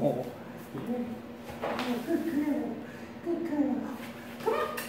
oh. Good girl. Good girl. Come on.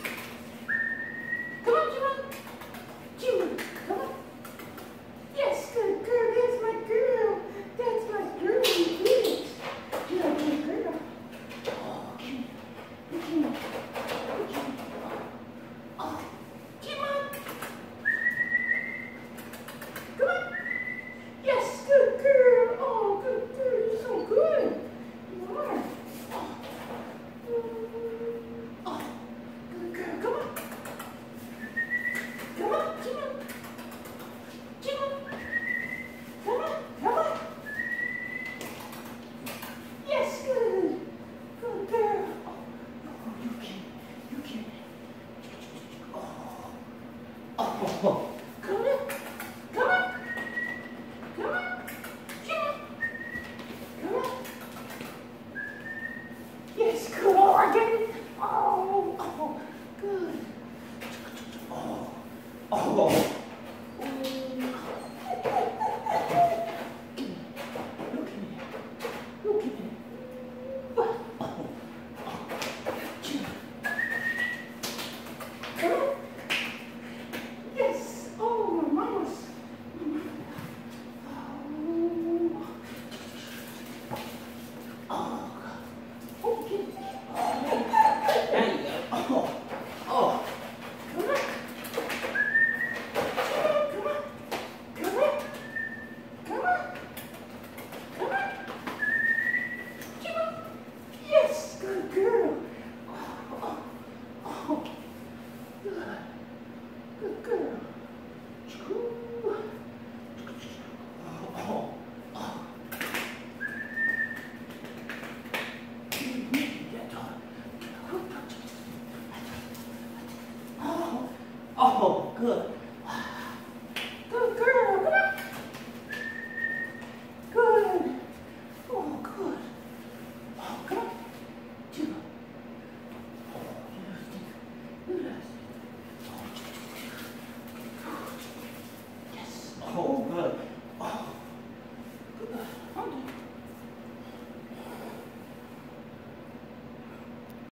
Oh, come on. Come on. Come on. Come on. Yes, oh, good. Oh, oh, good. Oh, oh. Oh, good. Good.